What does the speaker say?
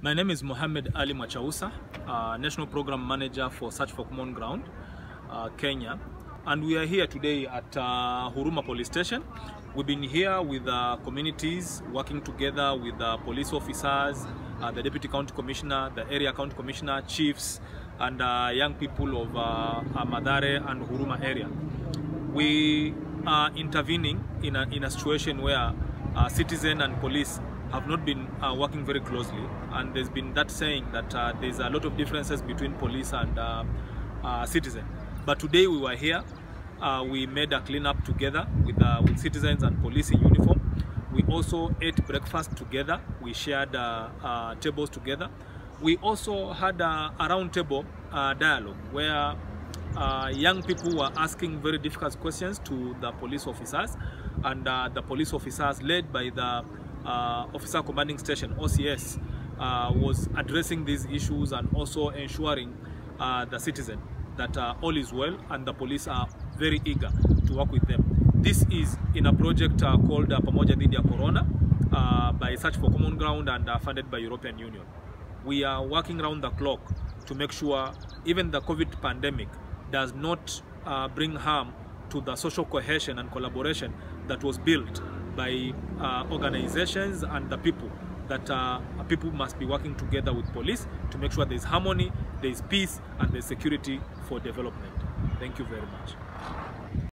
My name is Mohamed Ali Machausa, uh, National Program Manager for Search for Common Ground, uh, Kenya. And we are here today at uh, Huruma Police Station. We've been here with uh, communities, working together with uh, police officers, uh, the Deputy County Commissioner, the Area County Commissioner, chiefs, and uh, young people of uh, Madare and Huruma area. We are intervening in a, in a situation where uh, citizen and police have not been uh, working very closely. And there's been that saying that uh, there's a lot of differences between police and uh, uh, citizen. But today we were here uh, we made a cleanup together with, uh, with citizens and police in uniform. We also ate breakfast together. We shared tables together. We also had a, a round table uh, dialogue where uh, young people were asking very difficult questions to the police officers and uh, the police officers led by the uh, officer commanding station OCS uh, was addressing these issues and also ensuring uh, the citizen that uh, all is well and the police are very eager to work with them. This is in a project called Pamoja Dhidi Corona by Search for Common Ground and funded by European Union. We are working around the clock to make sure even the COVID pandemic does not uh, bring harm to the social cohesion and collaboration that was built by uh, organizations and the people that uh, people must be working together with police to make sure there is harmony, there is peace and there is security for development. Thank you very much.